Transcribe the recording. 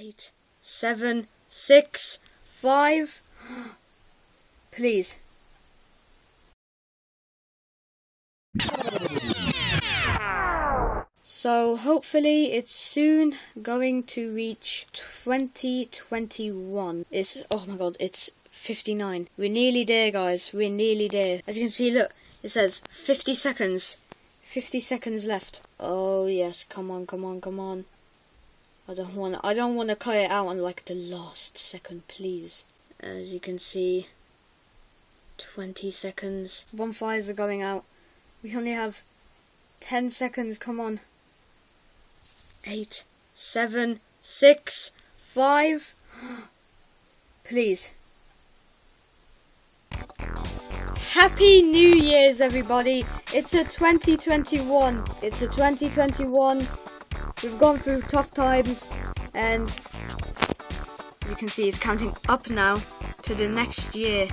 eight, seven, six, five. Please. So hopefully it's soon going to reach 2021. It's oh my god, it's 59. We're nearly there, guys. We're nearly there. As you can see, look, it says 50 seconds. 50 seconds left. Oh yes, come on, come on, come on. I don't want I don't want to cut it out on like the last second, please. As you can see, 20 seconds. Bonfires are going out. We only have 10 seconds, come on. Eight, seven, six, five. Please. Happy New Year's, everybody! It's a 2021. It's a 2021. We've gone through tough times, and as you can see, it's counting up now to the next year.